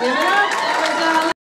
Give it up.